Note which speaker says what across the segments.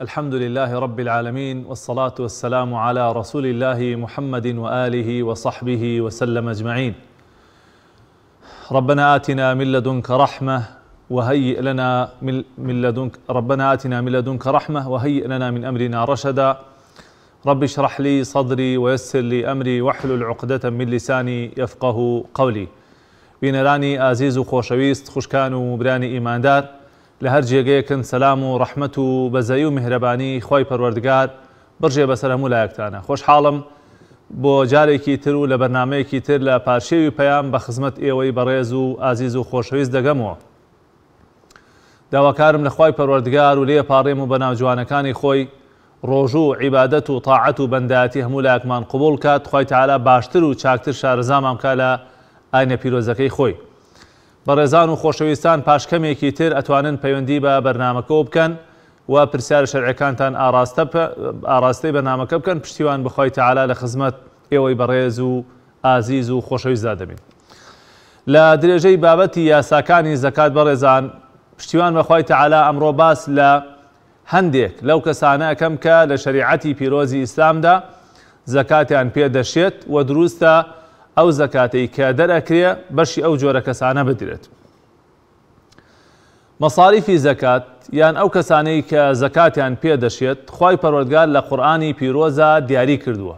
Speaker 1: الحمد لله رب العالمين والصلاة والسلام على رسول الله محمد وآله وصحبه وسلم أجمعين ربنا آتنا من لدنك رحمة وهيئ لنا من لدنك ربنا آتنا من لدنك رحمة وهيئ لنا من أمرنا رشدا رب اشرح لي صدري ويسر لي أمري واحلل عقدة من لساني يفقه قولي بينراني أزيز خوشويست خشكان خوشکان و دار لە هەر جێگەیەکن سەلام و ڕەحمەت و بەزەیی و میهرەبانی خوای پەروەردگار بڕژێ بەسەر هەموو لایەکتانا خۆشحاڵم بۆ جارێکی تر و لە بەرنامەیەکی تر لە پارشێوی پەیام بە خزمەت ئێوەی بەڕێز و ئازیز و خۆشەویست دەگەمەوە داواکارم لە خوای پەروەردگار و لێ پاڕێم و بەناو جوانەکانی خۆی ڕۆژوو و عیبادەت و تاعەت و بەندایەتی هەموو لایەکمان قبوڵ کات خوای تەعالا باشتر و چاکتر شارەزامان بکا لە ئاینە پیرۆزەکەی خۆی بەڕێزان و خۆشەویستان پاش کەمێکی تر ئەتوانن پەیوەندی بە بەرنامەکەوە بکەن و پرسیارە شەرعیەکانتان ئاڕاستە بکە ئاڕاستەی بەرنامەکە بکەن پشتیوان بەخوای تەعالا لە خزمەت ئێوەی بەڕێز و ئازیز و خۆشەویستدا دەبین لە درێژەی بابەتی یاساکانی زەکات بەڕێزان پشتیوان بەخوای تەعالا ئەمڕۆ باس لە هەندێک لەو کەسانە ئەکەم کە لە شەریعەتی پیرۆزی ئیسلامدا زەکاتیان پێ دەشێت و دروستە ئەو زەکاتەی کە دەرئەکرێ بەشی ئەو جۆرە کەسانە بدرێت. مەساریفی زەکات یان ئەو کەسانەی کە زەکاتیان پێ دەشێت خوای پەروەردگار لە قورئانی پیرۆزا دیاری کردووە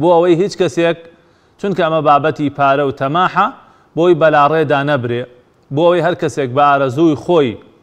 Speaker 1: بۆ ئەوەی هیچ کەسێک چونکە ئەمە بابەتی پارە و تەماحە بۆی بەلاڕێدا نەبرێ بۆ ئەوەی هەر کەسێک بە ئارەزووی خۆی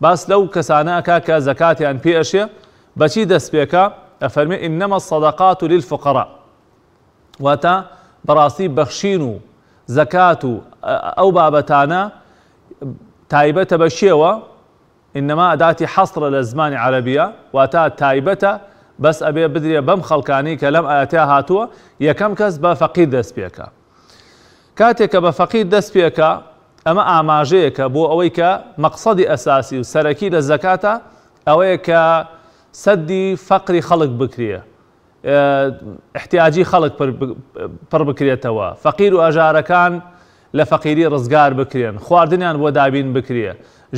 Speaker 1: باس لەو کەسانە ئەکا کە زەکاتیان پێ ئەشێ بەچی دەست پێکا ئەفەرمێ انما الصدقات للفقراء واتە بەڕاستی بەخشین و زەکات و ئەو بابەتانە تایبەتە بە کێوە انما ئەداتی حەسرە لە زمانی عەرەبیە واتە تایبەتە بەس ئەبێ بدرێ بەم خەڵکانی کە لەم ئاەتە هاتووە یەکەم کەس بە فەقیر دەست پێکە کاتێک کە بە فەقیر دەست پێکا، ئەمە ئاماژەیەکە بۆ ئەوەی کە مەقسەدی ئەساسی و سەرەکی لە زەکاتە ئەوەیە کە سەدی فەقری خەڵک بکرێ، ئیحتیاجی خەڵک پڕ بکرێتەوە، فەقیر و ئەژارەکان لە فەقیری ڕزگار بکرێن، خواردنیان بۆ دابین بکرێ،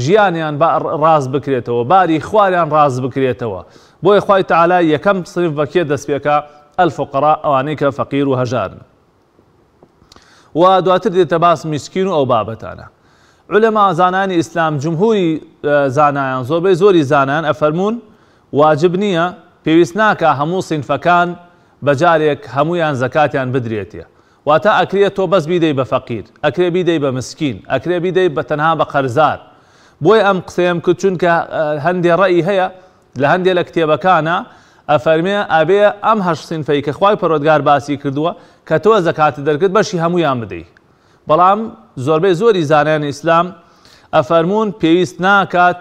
Speaker 1: ژیانیان ڕاست بکرێتەوە، باری خواریان ڕاست بکرێتەوە. بۆیە خوای تەعالا یەکەم سنف بە کێ دەست پێکا؟ الفقراء، ئەوانەی کە فەقیر و هەژارن. و دواتر دێتە باس میسکین و ئەو بابەتانە. عولەما زانایانی ئیسلام جمهوری زانایان زۆربەی زۆری زانایان ئەفەرموون واجب نیە پێویست ناکا هەموو صینفەکان بەجارێک هەموویان زەکاتیان بدرێتێ واتا ئەکرێ تۆ بەس بیدەی بە فەقیر ئەکرێ بیدەی بە مسکین ئەکرێ بیدەی بە تەنها بە قەرزار بۆیە ئەم قسەیەم کرد چونکە هەندێ ڕەئی هەیە لە هەندێ لە کتێبەکانا ئەفەرمێ ئەبێ ئەم هەشت سینفەی کە خوای پەروەردگار باسی کردووە کە تۆ زەکاتی دەرکرد بەشی هەموویان بدەی بەڵام زۆربەی زۆری زانایانی ئیسلام ئەفەرموون پێویست ناکات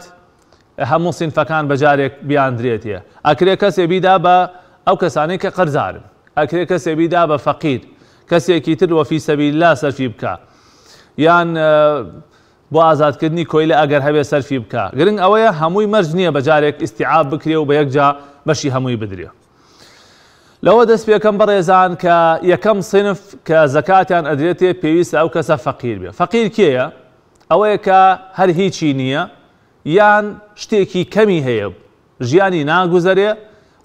Speaker 1: هەموو سینفەکان بە جارێک بیاندرێتێ ئەکرێ کەسێ بیدا بە ئەو کەسانەی کە قەرزارن ئەکرێ کەسێ بیدا بە فەقیر کەسێکی تر وەفی سەبیل لا سەرفی بکا یان بۆ ئازادکردنی کۆیلە ئەگەر هەبێ سەرفی بکە گرنگ ئەوەیە هەمووی مەرج نیە بە جارێک ئیستیعاب بکرێ و بە یەک جا بەشی هەمووی بدرێ لەوە دەست پێکەم بەڕێزان کە یەکەم صنف کە زەکاتیان ئەدرێتێ پێویستە ئەو کەسە فەقیر بێ فەقیر کێیە ئەوەیە کە هەر هیچی نییە یان شتێکی کەمی هەیە ژیانی ناگوزەرێ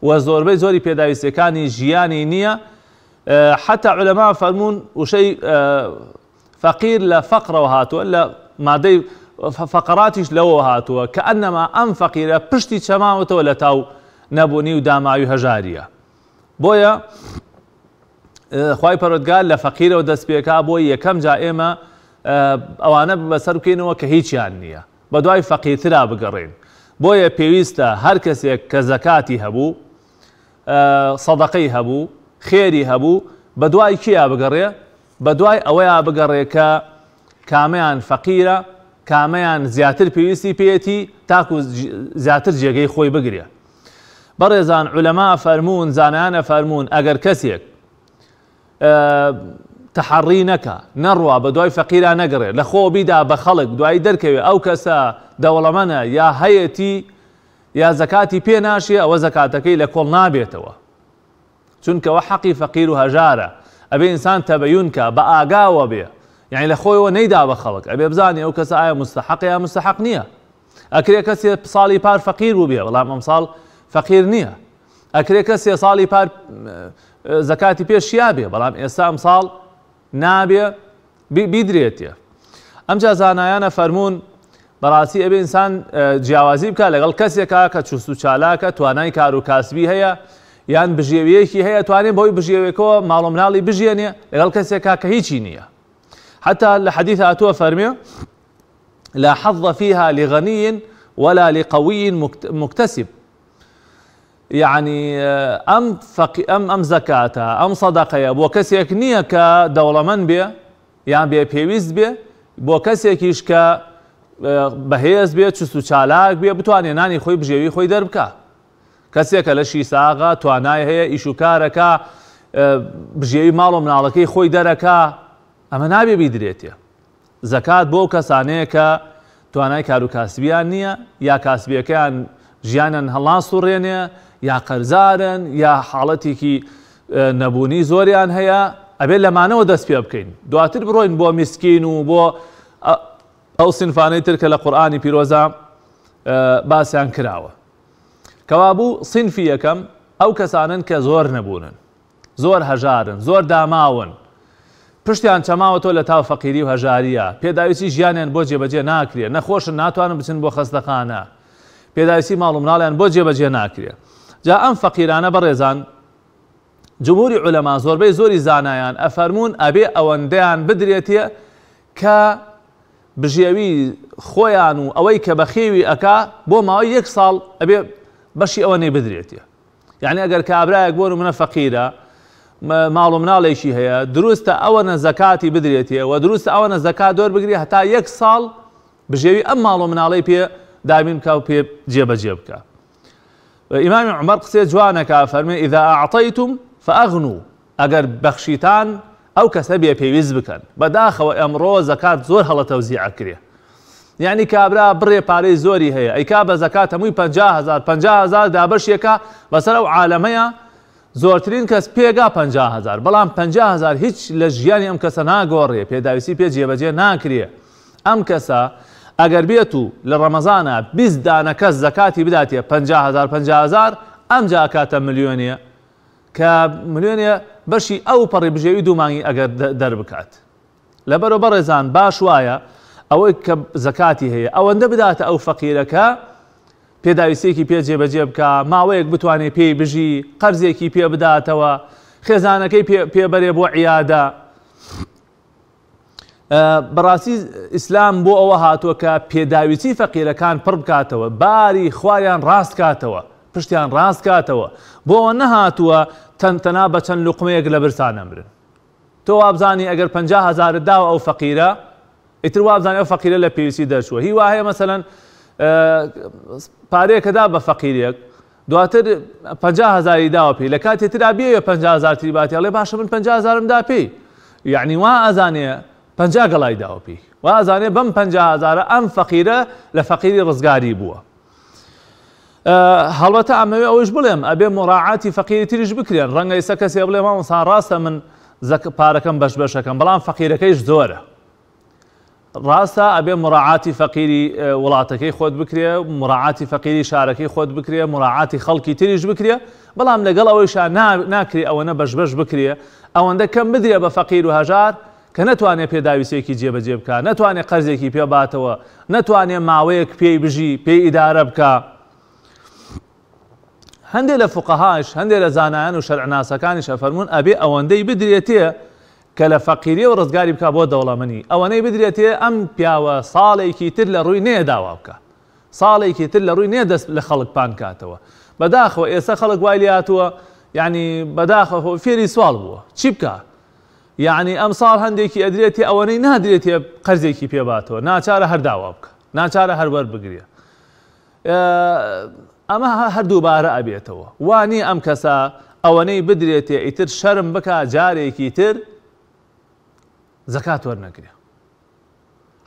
Speaker 1: و زۆربەی زۆری پێداویستەکانی ژیانی نییە حتى علماء فەرموون وشەی فەقیر لە فەقرەوە هاتووە، لە مادەی فەقراتیش لەوەوە هاتووە، کەئەنەما ئەم فەقیرە پشتی چەماوەتەوە لەتاو نەبوونی و داماوی و هەژارییە. بۆیە خوای پەروەردگار لە فەقیرەوە دەست پێکا، بۆ یەکەم جا ئێمە ئەوانە بەسەر بکەینەوە کە هیچیان نییە، بەدوای فەقیرترا بگەڕێین. بۆیە پێویستە هەر کەسێک کە زەکاتی هەبوو، سەدەقەی هەبوو، خێری هەبوو، بەدوای کێیا بگەڕێ؟ بەدوای ئەوەیا بگەڕێ کە کامەیان فەقیرە، کامەیان زیاتر پێویستی پێیەتی تاکو زیاتر جێگەی خۆی بگرێ. بەڕێزان عولەما ئەفەرموون، زانایان ئەفەرموون، ئەگەر کەسێک تەحەڕی نەکا، نەڕوا بەدوای فەقیرا نەگەڕێ، لەخۆوە بیدا بە خەڵک، دوایی دەرکەوێ ئەو کەسە دەوڵەمەنە یا هەیەتی یا زەکاتی پێ ناشێ، ئەوە زەکاتەکەی لە کۆڵ نابێتەوە. چونکەوە حەقی فەقیر و هەژارە ئەبێ ئینسان تەبەیون کا بە ئاگاوە بێ یانی لە خۆیەوە نەیدا بە خەڵک ئەبێ بزانێ ئەو کەسە ئایا موستەحەقە یا موستەحەق نییە ئەکرێ کەسێ ساڵی پار فەقیر بووبێ بەڵام ئەمساڵ فەقیر نییە ئەکرێ کەسێ ساڵی پار زەکاتی پێ شیابێ بەڵام ئێستا ئەمساڵ نابێ بیدرێتێ ئەمجا زانایانە فەرموون بەڕاستی ئەبێ ئینسان جیاوازی بکە لەگەڵ کەسێکا کە چوست و چالاکە توانای کار و کاسبی هەیە یان بژێویەکی هەیە توانێت بەوەی بژێوێکەوە ماڵۆ مناڵی بژێنێ لەگەڵ کەسێکا کە هیچی نییە حتا لە حەدیث هاتووە فەرمێ لا حظ فيها لغني ولا لقوي مكتسب یەعنی ئەم فەقی ئەم ئەم زەکاتە ئەم سەدەقەیە بۆ کەسێک نییە کە دەوڵەمەند بێ یان بێ پێویست بێ بۆ کەسێکیش کە بەهێز بێ چست و چالاک بێ بتوانێ نانی خۆی بژێوی خۆی دەربکە کەسێکە لە شیساغا توانای هەیە ئیش و کارەکە بژێوی ماڵ و مناڵەکەی خۆی دەرەکە ئەمە نابێ بیدرێتێ زەکات بۆ ئەو کەسانەیە کە توانای کارو کاسبیان نیە یا کاسبیەکەیان ژیانیان هەڵناسوڕێنێ یا قەرزارن یا حاڵەتێکی نەبونی زۆریان هەیە ئەبێت لەمانەوە دەست پێ بکەین دواتر بڕۆین بۆ میسکین و بۆ ئەو سینفانەی تر کە لە قورئانی پیرۆزە باسیان کراوە کەوابوو سینفی یەکەم ئەو کەسانن کە زۆر نەبونن زۆر هەژارن زۆر داماون پشتیان چەماوەتەوە لە تاو فەقیری و هەژاریە پێداویسی ژیانیان بۆ جێبەجێ ناکرێ نەخۆشن ناتوانن بچن بۆ خەستەخانە پێداویسی ماڵ و مناڵیان بۆ جێبەجێ ناکرێ جا ئەم فەقیرانە بەڕێزان جمهوری عولەما زۆربەی زۆری زانایان ئەفەرموون ئەبێ ئەوەندەیان بدرێتێ کە بژێوی خۆیان و ئەوەی کە بەخێوی ئەکا بۆ ماوەی یەک ساڵ ئەبێ بەشی ئەوە نەی بدرێتێ یەعنی ئەگەر کابرایەک بۆ نمونە فەقیرە ماڵ و مناڵێکی هەیە دروستە ئەوەنە زەکاتی بدرێتێ و دروستە ئەوەنە زەکات دۆر بگری هەتا یەک ساڵ بژێوی ئەم ماڵ و مناڵی پێ دابین بکە و پێ جێبەجێ بکە ئیمامی عمر قسێ جوانەکە فەرمێ ئیدا ئەعطیتم فەغنو ئەگەر بەخشیتان ئەو کەسە بێ پێویست بکەن بەداخەوە ئەمڕۆ زەکات زۆر هەڵە تەوزی ئەکرێ یانی کابرا بڕێ پارەی زۆری هەیە ئەیکا بە زەکات هەمووی پەنجا هەزار پەنجا هەزار دابەشیەکە بەسەر ئەو عالەمەیە زۆرترین کەس پێگا پەنجا هەزار بەڵام پەنجا هەزار هیچ لە ژیانی ئەم کەسە ناگۆڕێ پێداویستی پێ جێبەجێ ناکرێ ئەم کەسە ئەگەر بێت و لە ڕەمەزانە بیست دانە کەس زەکاتی بداتێ پەنجا هەزار پەنجا هەزار ئەمجا ئەکاتە ملیۆنێ کە ملوێنێ بەشی ئەوپەڕی بژێوی دوو مانگی ئەگەر دەربکات. لەبەرئەوە بەڕێزان باش وایە ئەوەی کە زەکاتی هەیە ئەوەندە بداتە ئەو فەقیرە کە پێداویستێکی پێ جێبەجێ بکا، ماوەیەک بتوانێ پێی بژی، قەرزێکی پێ بداتەوە، خێزانەکەی پێ بەرێ بۆ عیادە. بەڕاستی ئیسلام بۆ ئەوە هاتووە کە پێداویستی فەقیرەکان پڕ بکاتەوە باری خواریان ڕاست کاتەوە پشتیان ڕاست کاتەوە بۆ ئەوە نەهاتووە تەنتەنا بە چەند لوقمەیەک لە برسان نەمرن تۆ وابزانی ئەگەر پ هزارت داوە ئەو فەقیرە ئیتر وابزانانی ئەو فەقیرە لە پێویستی دەرچووە هی وایە مەسەن پارەیەکەدا بە فەقیرێک دواتر پەنجا هەزاری داوە پێی لە کاتێ ترا بیەوێ پەنجا هەزار تری باتێ ئەڵێ باشە من پەنجا هەزارم دا پێی یەعنی وا ئەزانێ پەنجا گەڵای داوە پێی وا ئەزانێ بەم پەنجا هەزارە ئەم فەقیرە لە فەقیری ڕزگاری بووە هەڵبەتە ئەمەوێ ئەوش بڵێم ئەبێ مڕاعاتی فەقیری تریش بکرێن ڕەنگە ئیسە کەسێ بڵێ مامۆسا ڕاستە من زەک پارەکەم بەش بەشەکەم بەڵام فەقیرەکەیش زۆرە ڕاستە ئەبێ موراعاتی فەقیری وڵاتەکەی خۆت بکرێ، موراعاتی فەقیری شارەکەی خۆت بکرێ، موراعاتی خەڵکی تریش بکرێ، بەڵام لەگەڵ ئەوەیشا نا ناکرێ ئەوەنە بەش بەش بکرێ، ئەوەندە کەم بدرێ بە فەقیر و هەژار کە نەتوانێ پێداویستیەکی جێ بەجێ بکا، نەتوانێ قەرزێکی پێ باتەوە، نەتوانێ ماوەیەک پێی بژی، پێی ئیدارە بکا. هەندێ لە فوقەهاش، هەندێ لە زانایان و شەرعناسەکانیش ئەفەرموون ئەبێ ئەوەندەی بدرێتێ کە لە فەقیریەوە ڕزگاری بکا بۆ دەوڵەمەنی، ئەوەنەی بدرێتێ ئەم پیاوە ساڵێکی تر لە ڕووی نەیە داوا بکا، ساڵێکی تر لە ڕووی نەیە دەست لە خەڵک پان کاتەوە، بە داخەوە ئێستا خەڵک وای لێ هاتووە یانی بە داخە هۆ فێری سواڵ بووە چی بکا یانی ئەم ساڵ هەندێکی ئەدرێتێ ئەوەنەی نادرێتێ قەرزێکی پێ باتەوە ناچارە هەر داوا بکا ناچارە هەر وەربگرێ. ئەمە هەر دووبارە ئەبێتەوە وا نیە ئەم کەسە ئەوەنەی بدرێتێ ئیتر شەرم بکا جارێکی تر زەکات وەرنەگرێ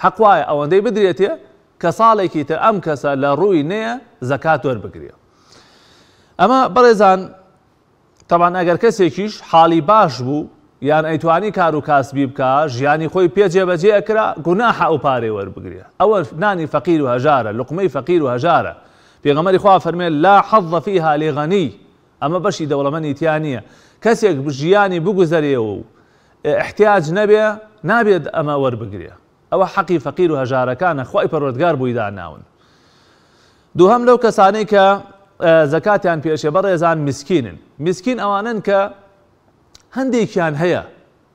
Speaker 1: حەق وایە ئەوەندەی بدرێتێ کە ساڵێکی تر ئەم کەسە لە ڕووی نەیە زەکات وەربگرێ ئەمە بەڕێزان تەبعەن ئەگەر کەسێکیش حاڵی باش بوو یان ئەیتوانی کار و کاسبی بکا ژیانی خۆی پێ جێ بەجێ ئەکرا گوناحە ئەو پارەی وەربگرێ ئەوە نانی فەقیر و هەژارە لوقمەی فەقیر و هەژارە پێغەمبەری خوا فەرمێ لا حەض فیها لغنی ئەمە بەشی دەوڵەمەنی تیا نییە کەسێک ژیانی بگوزەرێ و ئیحتیاج نەبێ نابێت ئەمە وەربگرێ. ئەوە حەقی فەقیر و هەژارەکانە خوای پەروەردگار بۆی داناون دووهەم لەو کەسانەی کە زەکاتیان پێشێ بەڕێزان میسکینن میسکین ئەوانن کە هەندێکیان هەیە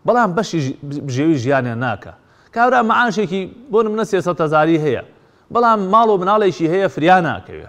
Speaker 1: بەڵام بەشی بژێوی ژیانیان ناکە کابرا معاشێکی بۆ نمونە سێسەد هەزاری هەیە بەڵام ماڵ و مناڵێکی هەیە فریا ناکەوێ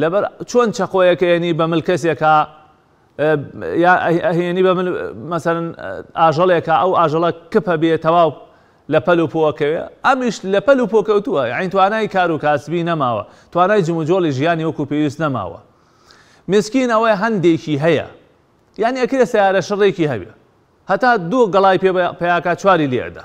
Speaker 1: لەبەر چۆن چەقۆیەک ئەیەنی بە مل کەسێکا یا ئەهێنی بە مل مەسەرن ئاژەڵێکا ئەو ئاژەڵە کپە بێ تەواو لە پەل و پۆەکەوێ ئەمیش لە پەل و پۆکەوتووە یعین توانای کار و کاسبی نەماوە توانای جموجۆڵی ژیانی وەکو پێویست نەماوە مسکین ئەوەی هەندێکی هەیە یعنی ئەکرێ سیارە شڕێکی هەبێ هەتا دوو گەڵای پێ پیاکە چواری لێدا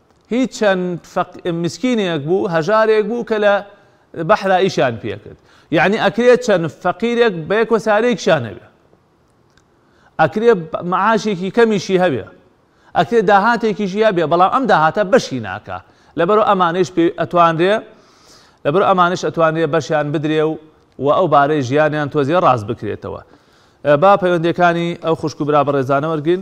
Speaker 1: هیچ چەند فەق مسکینێک بوو هەژارێک بوو کە لە بەحرا ئیشان پێکرد یعنی ئەکرێت چەند فەقیرێک بە یەک وەسارەیەکشان هەبێ ئەکرێ معاشێکی کەمیشی هەبێ ئەکرێ داهاتێکیشی هەبێ بەڵام ئەم داهاتە بەشی ناکە لەبەرو ئەمانش پێ ئەتوانرێ لەبەر ئەمانش ئەتوانرێ بەشیان بدرێ و و ئەو بارەی ژیانیان تۆزیێ ڕاست بکرێتەوە با پەیوەندەکانی ئەو خوشک و برا بەڕێزانە وەرگین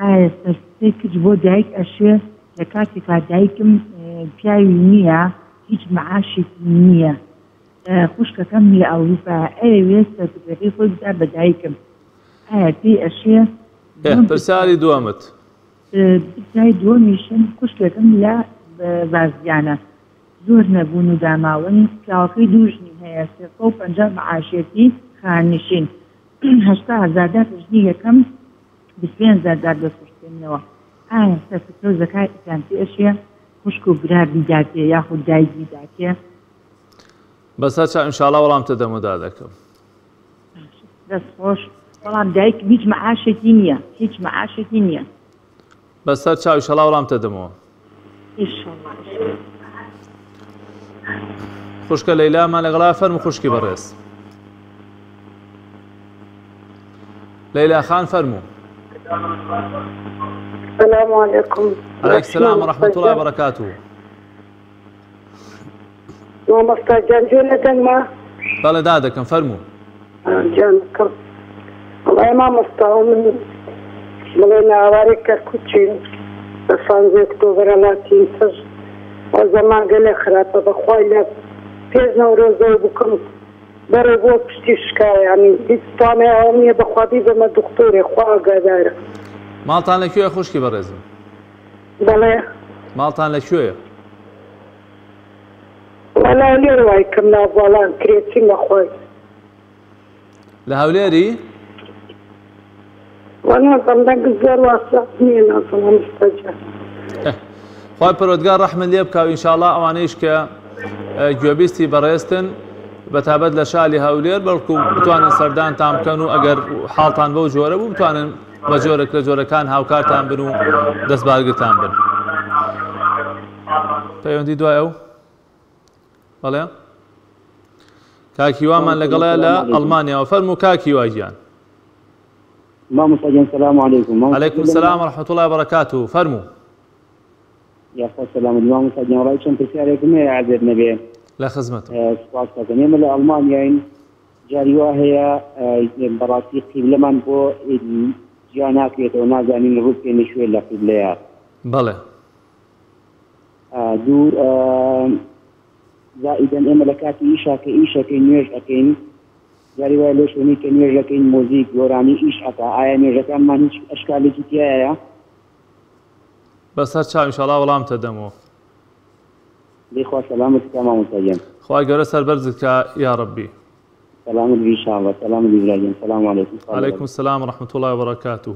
Speaker 2: ئایا سەرسپێی کچ بۆ دایک ئەشێ لە کاتێکا دایکم پیاوی نیە هیچ معاشێکی نیە خوشکەکەم لە ئەوروپایە ئەیەوێ سەرسپێکەی خۆی بدا بە دایکم ئایا پێی ئەشێ؟
Speaker 1: ئێ پرسیاری دوەمت.
Speaker 2: پرسیاری دوەمیشم خوشکێکم لە بازیانە زۆر نەبوون و داماون پیاوەکەی دوو ژنی هەیە سێ سەد و پەنجا معاشێتی خانشین هەشتا هەزار داتە ژنی یەکەم بیست و پێنج زار داد دەست بشکێننەوە ئایا سەرکوت تۆ زەکا یتان پێ ئەچێ خوشک و برا بیدات پێ یاخود دایک بیدات
Speaker 1: پێ بەسە چا انشاءاللە وەڵام تە دەمە
Speaker 2: دادەکەم دەست خۆش بەڵام دایک هیچ مەعاشێکی نییە هیچ مەعاشێکی نییە
Speaker 1: بە سەر چاو ئیشەڵا وەڵام تەدەمەوە. ئیشەڵا ئیشەڵا. خوشکە لەیلا مان لەگەڵا فەرمو خوشکی بەڕێز. لەیلا خان فەرمو.
Speaker 3: سلام علیکم.
Speaker 1: علیک سلام و رحمت الله و برکاته.
Speaker 3: مامۆستا گیان گوێ لە دەنگمە؟
Speaker 1: بەڵێ دادەکەم فەرموو.
Speaker 3: گیانەکەم وەڵای مامۆستا من بڵێن ئاوارەی کەرکوکین لە پانزەی ئۆکتۆبەرە لاتین تر ئەو زەمان گەلێ خراپە بەخوای لە پێش نەورۆزەوە بکم بەرەو بۆ پشتی شکایە یانی هیچ توانای ئەوەم نیە بەخوا بیبەمە دوختورێ خوا ئاگادارە.
Speaker 1: ماڵتان لە کوێیە خوشکی بەڕێزم؟
Speaker 3: بەڵێ.
Speaker 1: ماڵتان لە
Speaker 3: کوێیە؟ وەڵا لێرە وای کەم ناوباڵان کرێچی مەخۆن.
Speaker 1: لە هەولێری؟
Speaker 3: وە نازم دەنگت زۆر وا ساف نییە نازم مامۆستا
Speaker 1: گیان. خوای پەروەردگار ڕەحمت لێ بکا و ئینشاڵا ئەوانەیش کە گوێبیستی بەڕێزتن بە تابەت لە شالی هەولێر بەڵکو بتوانن سەردانتان بکەن و ئەگەر حاڵتان بەو جۆرە بوو بتوانن بە جۆرە لە جۆرەکان هاوکارتان بن و دەستبارگرتان بن پەیوەندی دوای ئەو بەڵێ کاکیوامان لەگەڵە لە ئەڵمانیاوە فەرم و کاکیوا
Speaker 4: گیان مامۆستاگەن سلام علیکم
Speaker 1: علیکم سلام رحمت الله بەرەکات
Speaker 4: و فەرمو سلام مامۆستاگەن ڕای چەند پرسیارێکم هەیە عزێت نەبێ
Speaker 1: لە خزمەت
Speaker 4: سپاس دەکەن ئێمە لە ئەڵمانیاین جاری وا هەیە بەڕاستی قیبلەمان بۆ جیا ناکرێتەوە نازانین ڕووبکەینە کوێ لە قیبلەیا.
Speaker 1: بەڵێ.
Speaker 4: دوو زائیدەن ئێمە لە کاتی ئیشا کە ئیش ئەکەین نوێژ ئەکەین جاری وایە لەو شوێنەی کە نوێژ ئەکەین مۆزیک گۆرانی ئیش ئەکا ئایا نوێژەکانمان هیچ ئەشکالێکی تیایە؟
Speaker 1: بەسەر چاو ئینشاڵا وەڵامتە دەمەوە.
Speaker 4: دەی خوا سەلامەت بکا
Speaker 1: مامۆستا گیان. خوای گەورە سەربەرزت کا یاڕەبی. سەلامەت
Speaker 4: بی انشاءاللە سەلامەت بی برا گیان سەلام علیکم.
Speaker 1: علیکم السلام ورحمة اللە وبرکاته.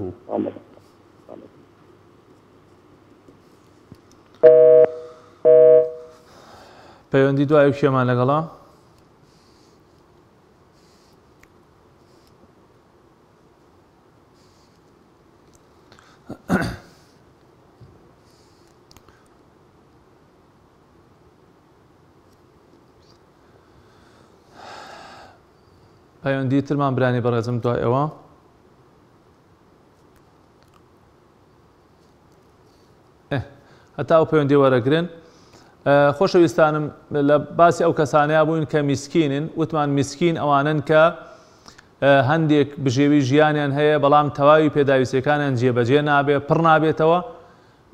Speaker 1: پەیوەندی دوای و کێمان لەگەڵا؟ پەیوەندی ترمان برانی بەڕێزم دوای ئەوە هەتا ئەو پەیوەندی وەرەگرن خۆشەویستانم لە باسی ئەو کەسانەیە بووین کە میسکینن وتمان میسکین ئەوانن کە هەندێک بژێوی ژیانیان هەیە بەڵام تەواوی پێداویستەکانیان جێبەجێ نابێ پڕ نابێتەوە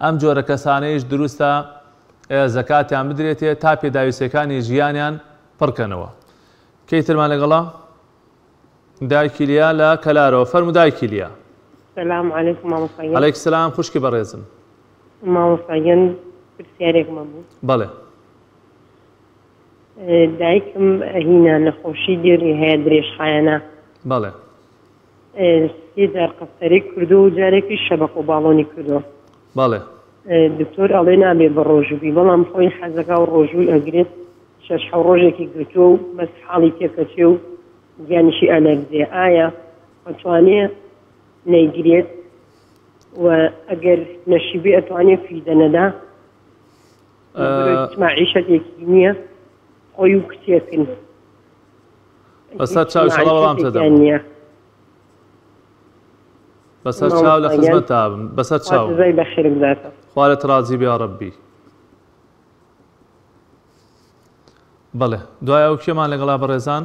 Speaker 1: ئەم جۆرە کەسانەیش دروستە زەکاتیان بدرێتێ تا پێداویستیەکانی ژیانیان پڕکەنەوە کێی ترمان لەگەڵە؟ دایکی لیا لە کەلارەوە فەرموو دایکی لیا.
Speaker 5: سلام علیکم مامۆستا گیان.
Speaker 1: علیک سلام خوشکی بەڕێزم.
Speaker 5: مامۆستا گیان پرسیارێکمە بوو.
Speaker 1: بەڵێ.
Speaker 5: دایکم هینا نەخۆشی دێری هەیە درێژخایەنە.
Speaker 1: بەڵێ.
Speaker 5: سێ جار قەستەرەی کردو و جارێکی شەبەق و باڵۆنی کردوە
Speaker 1: بەڵێ
Speaker 5: دکتۆر ئەڵێ نابێ بە ڕۆژوبی بەڵام خۆی حەزەکە و ڕۆژووی ئەگرێت شەش حە ڕۆژێکی گرتووە و بەس حاڵی تێکەچێ و گیانیشی ئەلەرزێ ئایا ئەتوانێ نەیگرێت و ئەگەر نەشیبێ ئەتوانێ فیدە نەدا ماعیشەتێکی نییە خۆی و کچێکن
Speaker 1: بەسەر چاو شڵە وەڵام تەدەم نییە بەسەر چاو لە خزمەت تابم بەسەر چاو
Speaker 5: زای بەخیرم بدات
Speaker 1: خوارە تڕازی بیا ڕبی بەڵێ دوای ئەو کێمان لەگەڵا بەڕێزان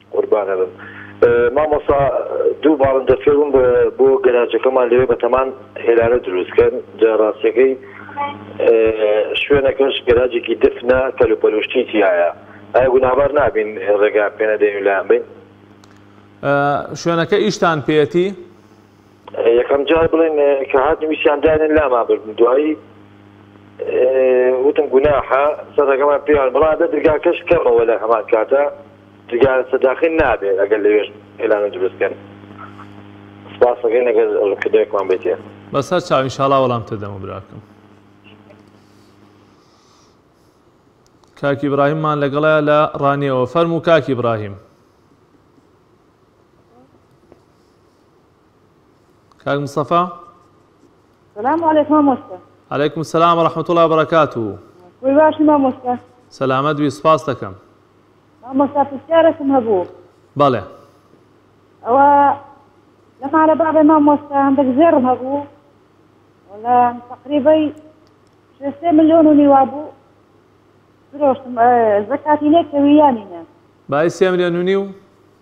Speaker 6: قوربانەبم مامۆستا دوو باڵندە فێربووم بۆ گەراجەکەمان لەوێ بەتەمان هێلانە دروست کەن جا ڕاستیەکەی شوێنەکەش گەراجێکی دفنە کەلوپەلوشتی تیایە ئایا گونابار نابین ڕێگا پێنەدەین و لایان بەین؟
Speaker 1: شوێنەکە ئیشتان پێیەتی؟
Speaker 6: یەکەم جار بڵێن کە هاتن ویسیان دانێن لامان بردن دوایی وتم گوناحە سەدەکەمان پێیان بڵا دە درگاکەش کەمەوە لە هەمان کاتە درگا سەداخین نابێت ئەگەر لەوێش ئێلانە دروستکەن سپاسەکەی نەگەر ڕکردێکمان بێتێ
Speaker 1: بەسەر چاو ئینشاڵا وەڵام تە دەمە براکەم کاکی براهیممان لەگەڵە لە ڕانیەوە فەرمو کاکی براهیم کاک مستەفا
Speaker 7: سلام علیکم مامۆستا
Speaker 1: علیکم سلام ورحمت الله وبرکاته
Speaker 7: وی باشی مامۆستا
Speaker 1: سلامت بی سپاس دەکەم
Speaker 7: مامۆستا پرسیارێکم هەبوو
Speaker 1: بەڵێ
Speaker 7: ئەوە لەمارە بابێ مامۆستا هەندێک زێڕم هەبوو ولا تقریبای شێ ملیۆن و نیوا بوو فرۆشتم زەکاتی لێکەوی یانینە
Speaker 1: بای سێ ملیۆن و نیو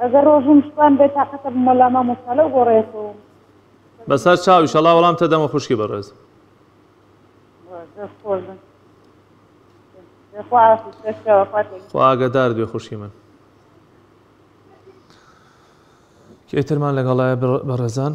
Speaker 7: ئەگەر ڕۆژووم شکان بێ تاقەتە بم وەلا
Speaker 1: مامۆستا لەو گۆڕەیە تۆم. بە سەر چاو ئیشەڵا وەڵام تە دەمە خوشکی بەڕێز.
Speaker 7: دەست خۆش بن
Speaker 1: خوا ئاگەدارت بێ خوشی من کێ ترمان لەگەڵایە بەڕێزان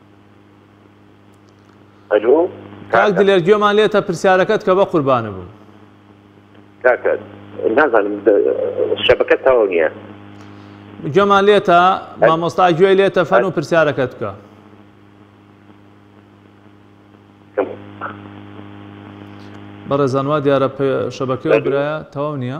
Speaker 1: ئەلۆ کاک دلێر گوێمان لێتە پرسیارەکەت کە بەقوربانبم.
Speaker 8: کاکە نازانم شەبەکە تەواو نیە.
Speaker 1: گوێمان لێتە مامۆستا گوێی لێتە فەرموو پرسیارەکەت بکە. بەڕێزان وا دیارە شەبەکەی برایە تەواو
Speaker 9: نیە.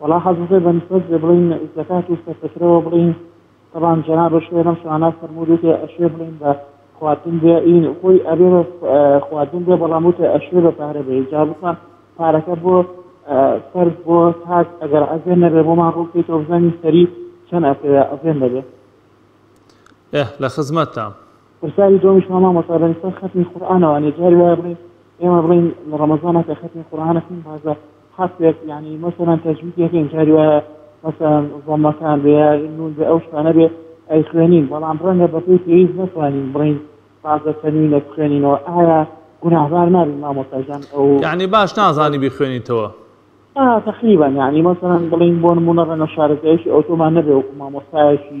Speaker 1: وەڵا حەزوکەی
Speaker 9: بە نسبەت بێ بڵێین زەکات و سەرچەترەوە بڵێین تەبان جەنابە شوێ لەم شوانە فەرموود وتێ ئەشێ بڵێین بە خواردن بێ ئین خۆی ئەبێ بە خواردن بێ بەڵام وتێ ئەشێ بە پارە بێ جا بکان پارەکە بۆ سەر بۆ تاک ئەگەر ئەزێن نەبێ بۆمان ڕووکەیتەوە بزانین سەری چەند ئەکەوێ ئەزێن نەبێ
Speaker 1: ئه لە خزمەتتام.
Speaker 9: پرسیاری دووەمیش وا مامۆستا بە نسبەت خەتمی قورئان ئەوانیە جاری وایە بڵێن ئێمە بڵێن لە ڕەمەزانا کە خەتمی قورئان ئەخوین بازە حەفتێک یانی مەسەلەن تەجویدی ئەکەین جاری وایە مەسەلەن ضەممەکان بێ یا نون بێ ئەو شتانە بێ ئەیخوێنین بەڵام ڕەنگە بەپێی پێویست نەتوانین بڵێین بازە تەنوینێک بخوێنینەوە ئایا گوناهبار نابین مامۆستا گیان ئەو
Speaker 1: یانی باش نازانی بیخوێنیتەوە.
Speaker 9: نا تەقریبەن یانی مەسەلەن بڵێین بۆ نموونە ڕەنگە شارەزایەکی ئەوتۆمان نەبێ
Speaker 1: وەکو مامۆستایەکی.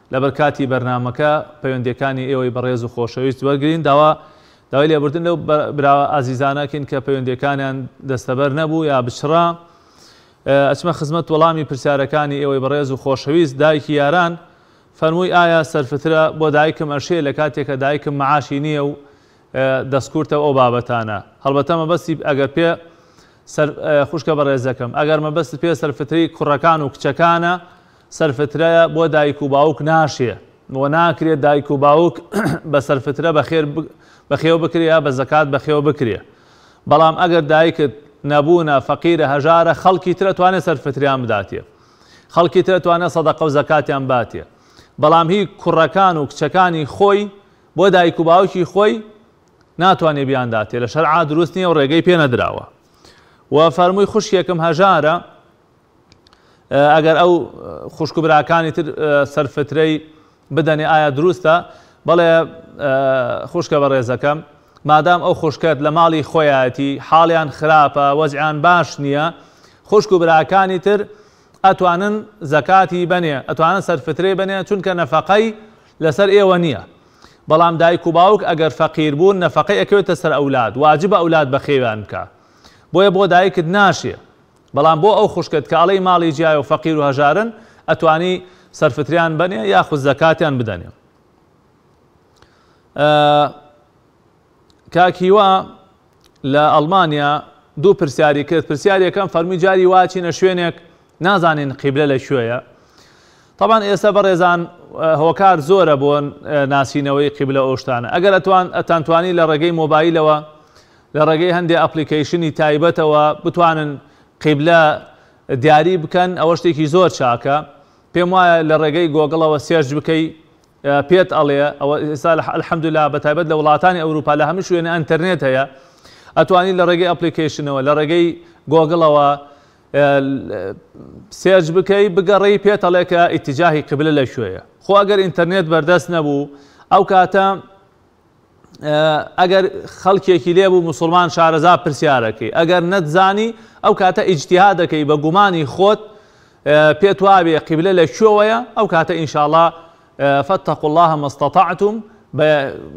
Speaker 1: لەبەر کاتی بەرنامەکە پەیوەندیەکانی ئێوەی بەڕێز و خۆشەویست وەرگرین داوا داوای لێبوردن لەو برا ئازیزانە کەین کە پەیوەندیەکانیان دەستەبەر نەبوو یا بچڕا ئەچمە خزمەت وەڵامی پرسیارەکانی ئێوەی بەڕێز و خۆشەویست دایکی یاران فەرمووی ئایا سەرفترە بۆ دایکم ئەشێ لە کاتێکە دایکم معاشی نییە و دەستکورتە ئەو بابەتانە هەڵبەتە مەبەستی ئەگەر پێ سەر خوشکە بەڕێزەکەم ئەگەر مەبەست پێ سەرفتری کوڕەکان و کچەکانە سەرفترەیە بۆ دایک و باوک ناشێ و ناکرێ دایک و باوک بە سەرفترە بە خێر بە خێو بکرێ یا بە زەکات بە خێو بکرێ بەڵام ئەگەر دایکت نەبوونە فەقیرە هەژارە خەڵکی ترە توانێ سەرفتریان بداتێ خەڵکی ترە توانێ سەدەقە و زەکاتیان باتێ بەڵام هی کوڕەکان و کچەکانی خۆی بۆ دایک و باوکی خۆی ناتوانێ بیانداتێ لە شەرعا دروست نییە و ڕێگەی پێ نەدراوە و فەرمووی خوشکێکم هەژارە ئەگەر ئەو خوشک و براکانی تر سەر فترەی بدەنێ ئایا دروستە؟ بەڵێ خوشکە بەڕێزەکەم مادام ئەو خوشکەت لە ماڵی خۆیەتی حاڵیان خراپە وەزعیان باش نییە خوشک و براکانی تر ئەتوانن زەکاتی بەنێ ئەتوانن سەر فترەی بەنێ چونکە نەفەقەی لەسەر ئێوە نییە بەڵام دایک و باوک ئەگەر فەقیر بوون نەفەقەی ئەکەوێتە سەر ئەولاد واجبە ئەولاد بەخێویان بکە بۆیە بۆ دایکت ناشێ بەڵام بۆ ئەو خوشکەت کە ئەڵێی ماڵی جیایە و فەقیر و هەژارن ئەتوانی سەرفتریان بەنێ یاخود زەکاتیان بدەنێ کاک هیوا لە ئەڵمانیا دوو پرسیاری کرد پرسیارەکەم فەرمی جاری واچینە شوێنێک نازانین قیبلە لە کوێیە طبعا ئێستا بەڕێزان هۆکار زۆرە بۆ ناسینەوەی قیبلە ئۆشتانە ئەگەر ئەتوان ئەتانتوانی لە ڕێگەی مۆبایلەوە لە ڕێگەی هەندێ ئەپڵیکەیشنی تایبەتەوە بتوانن قیبلە دیاری بکەن ئەوە شتێکی زۆر چاکە پێم وایە لە ڕێگەی گۆگڵەوە سێرچ بکەی پێت ئەڵێ ئەوە ئێستا الحەمدلله بە تایبەت لە وڵاتانی ئەوروپا لە هەموو شوێنە ئەنتەرنێت هەیە ئەتوانی لە ڕێگەی ئەپلیکەیشنەوە لە ڕێگەی گۆگڵەوە سێرج بکەی بگەڕی پێتەڵێ کە ئیتیجاهی قبلە لە کوێیە خۆ ئەگەر ئینتەرنێت بەردەست نەبوو ئەو کاتە ئەگەر خەڵکێکی لێ بوو مسلمان شارەزا پرسیارەکەی ئەگەر نەتزانی ئەو کاتە ئیجتیها دەکەی بە گومانی خۆت پێت وابێ قیبلە لە کوێوەیە ئەو کاتە ئینشاءڵا فاتقوا الله ما استطعتم بە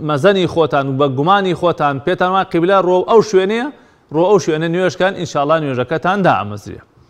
Speaker 1: مەزەنی خۆتان و بە گومانی خۆتان پێتان وای قیبلە ڕۆ ئەو شوێنەیە ڕۆ ئەو شوێنە نوێژکان ئینشاءڵا نوێژەکەتان دامەزرێ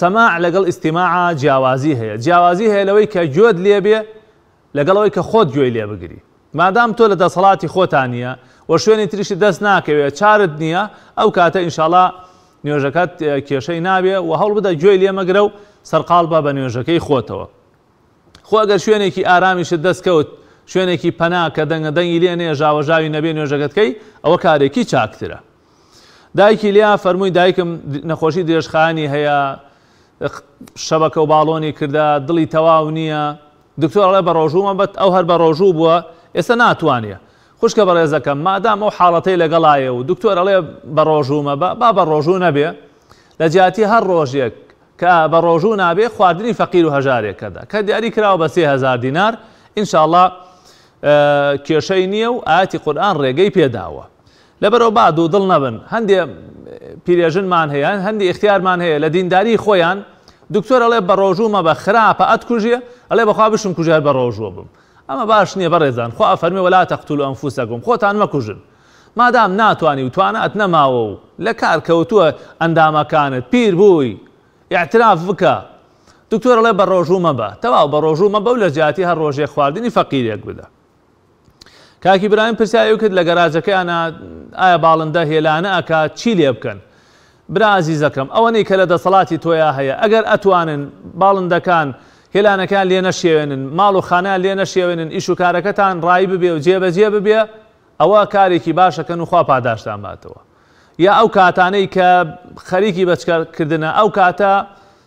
Speaker 1: سەماع لەگەڵ ئیستیماع جیاوازی هەیە، جیاوازی هەیە لەوەی کە گوێت لێ بێ لەگەڵ ئەوەی کە خۆت گوێی لێ بگری. مادام تۆ لە دەسەڵاتی خۆتا نییە و شوێنی تریشت دەست ناکەوێ، چارت نییە، ئەو کاتە ئینشاڵا نوێژەکەت کێشەی نابێ و هەوڵ بدە گوێی لێ مەگرە و سەرقاڵ بە بە نوێژەکەی خۆتەوە. خۆ ئەگەر شوێنێکی ئارامیشت دەست کەوت، شوێنێکی پەنا کە دەنگە دەنگی لێ نەیە، ژاوەژاوی نەبێ نوێژەکەت کەی، ئەوە کارێکی چاکترە. دایکی لیا فەرمووی دایکم نەخۆشی درێژخایەنی هەیە شەبەکە و باڵۆنی کردە دڵی تەواو نییە دکتۆر ئەڵێ بە ڕۆژوو مەبەت ئەو هەر بە ڕۆژوو بووە ئێستا ناتوانێ خوشکە بەڕێزەکەم مادام ئەو حاڵەتەی لەگەڵایە و دکتۆر ئەڵێ بە ڕۆژوو مەبە با بە ڕۆژوو نەبێ لە جیاتی هەر ڕۆژێک کە بە ڕۆژوو نابێ خواردنی فەقیر و هەژارێکەدا کە دیاری کراوە بە سێ هزار دینار ئینشاءڵڵا کێشەی نییە و ئاتی قورآن ڕێگەی پێداوە لەبەرئەوە با دوودڵ نەبن، هەندێ پیرێژنمان هەیە، هەندێ ئیختیارمان هەیە لە دینداریی خۆیان، دکتۆر ئەڵێ بە ڕۆژوو مەبە خراپە ئەتکوژێ، ئەڵێ بەخوا بشمکوژێ هەر بە ڕۆژووە بم. ئەمە باش نییە بەڕێزان، خوا ئەفەرموێ ولا تقتلوا انفسکم، خۆتان مەکوژن. مادام ناتوانی و توانات نەماوە و لە کار کەوتووە ئەندامەکانت، پیر بووی، ئیعتراف بکە. دکتۆر ئەڵێ بە ڕۆژوو مەبە. تەواو بە ڕۆژوو مەبە و لە جیاتی هەر ڕۆژێک خواردنی فەقیرێک بدە. کاک ئیبراهیم پرسیاری ئەو کرد لە گەراجەکەیانە ئایا باڵندە هێلانە ئەکات چی لێ بکەن برا ئازیزەکەم ئەوەنەی کە لە دەسەڵاتی تۆیا هەیە ئەگەر ئەتوانن باڵندەکان هێلانەکان لێ نەشێوێنن ماڵ و خانیان لێ نەشێوێنن ئیش و کارەکەتان ڕای ببێ و جێبەجێ ببێ ئەوە کارێکی باشەکەن و خوا پاداشتان باتەوە یا ئەو کاتانەی کە خەریکی بەچکردنە ئەو کاتە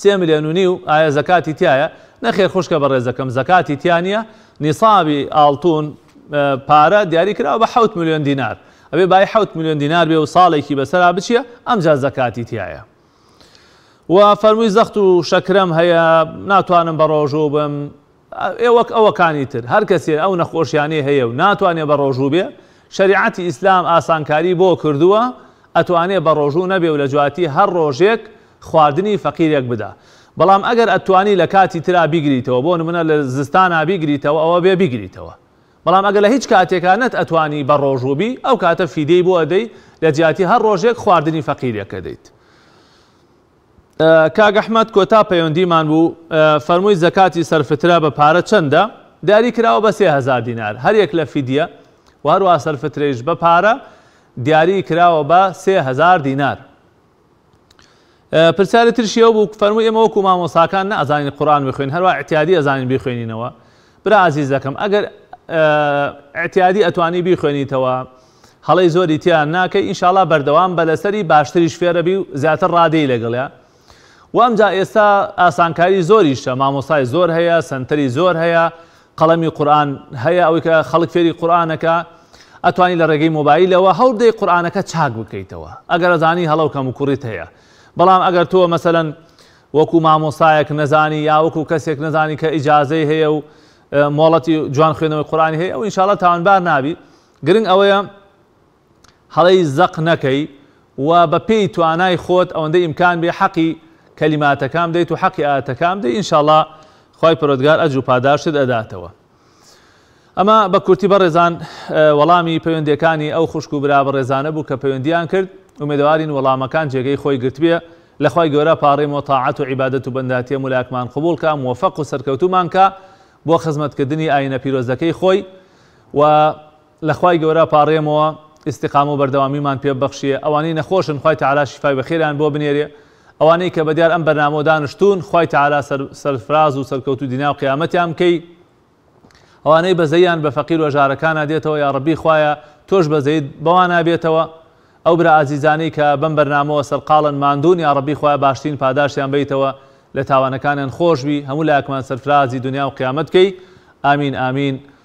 Speaker 1: سێ ملیۆن و نیو ئایا زەکاتی تیایە؟ نەخێر خوشکە بەڕێزەکەم زەکاتی تیا نییە، نیسابی ئاڵتوون پارە دیاری کراوە بە حەوت ملیۆن دینار، ئەبێ بای حەوت ملیۆن دینار بێ و ساڵێکی بەسەرا بچیە ئەمجا زەکاتی تیایە. وە فەرمووی زەخت و شەکرەم هەیە ناتوانم بەڕۆژوو بم ئێ وەک ئەوەکانی تر هەر کەسێ ئەو نەخۆشیانەی هەیە و ناتوانێ بەڕۆژوو بێ شەریعەتی ئیسلام ئاسانکاری بۆ کردووە ئەتوانێ بەڕۆژوو نەبێ و لەجواتی هەر ڕۆژێک خواردنی فەقیرێک بدا بەڵام ئەگەر ئەتوانی لەکاتی ترا بیگریتەوە بۆ نمونە لە زستانا بیگریتەوە ئەوە بێ بیگریتەوە بەڵام ئەگەر لەهیچ کاتێکا نەت ئەتوانی بەڕۆژوو بی ئەو کاتە فیدیەی بۆ ئەدەی لەجیاتی هەر ڕۆژێک خواردنی فەقیرێک ئەدەیت. کاک احمد کۆتا پەیوەندیمان بوو فەرمووی زەکاتی سەر فترە بە پارە چەندە دیاری کراوە بە سێ هەزار دینار هەریەک لە فیدیە و هەروە سەر فترەیش بە پارە دیاری کراوە بە سێ هەزار دینار پرسیاری ترشی ئەو بوو فەرمووی ئێمە وەکو مامۆساکان نازانین قورآن بخوێن هەروە احتیادی ئەزانین بیخوێنینەوە برا ئازیزەکەم ئەگەر احتیادی ئەتوانی بیخوێنیتەوە هەڵەی زۆری تیا ناکەی ئینشاڵا بەردەوام بە لەسەری باشتریش فێرەبی و زیاتر ڕادێی لەگەڵیا وامجا ئێستا ئاسانکاری زۆریشە مامۆسای زۆر هەیە سنتەری زۆر هەیە قەڵەمی قورآن هەیە ئەوەی کە خەڵک فێری قورآنەکە ئەتوانی لە ڕێگەی مۆبایلەوە هەوڵ بدەی قورآنەکە چاک بکەیتەوە ئەگەر ئەزانی هەڵە و کەم و کوڕیت هەیە بەڵام ئەگەر تۆ مەسەلەن وەکو مامۆسایەک نەزانی یا وەکو کەسێک نەزانی کە ئیجازەی هەیە و مۆڵەتی جوان خوێنەوەی قورآانی هەیە ئەو ئینشاڵە تاوانبار نابی گرنگ ئەوەیە هەڵەی زەق نەکەی و بە پێی توانای خۆت ئەوەندەی ئیمکان بێ حەقی کەلیماتەکان بدەیت و حەقی ئایەتەکان بدەیت ان شاءاللە خوای پەروەردگار ئەجر و پاداشتت ئەداتەوە. ئەمە بە کورتی بەڕێزان وەڵامی پەیوەندیەکانی ئەو خوشک و برا بەڕێزانە بوو کە پەیوەندیان کرد ئومێدەوارین وەڵامەکان جێگەی خۆی گرتبێ لە خوای گەورە پاڕیم و تاعەت و عیبادەت و بەنداتیە مولایەکمان قبوڵ کا موەفەق و سەرکەوتومان کا بۆ خزمەتکردنی ئاینە پیرۆزەکەی خۆی وە لە خوای گەورە پاڕێمەوە ئیستیقامە و بەردەوامیمان پێ ببەخشێ ئەوانەی نەخۆشن خوای تەعالا شیفای بەخێریان بۆ بنێرێ ئەوانەی کە بەدیار ئەم بەرنامەوە دانشتوون خوای تەعالا سەرفراز و سەرکەوتوو دینیا و قیامەتیان بکەی ئەوانەی بەزەیان بە فەقیر و هەژارەکانا دێتەوە یاڕەبی خوایە تۆش بەزەیت بەوانا بێتەوە ئەو برا ئازیزانەی کە بەم بەرنامەوە سەرقاڵن ماندوون یاڕەبی خوایە باشترین پاداشتیان بەیتەوە لە تاوانەکانیان خۆشبی هەموو لایەکمان سەرفرازی دنیا و قیامەت بکەی ئامین ئامین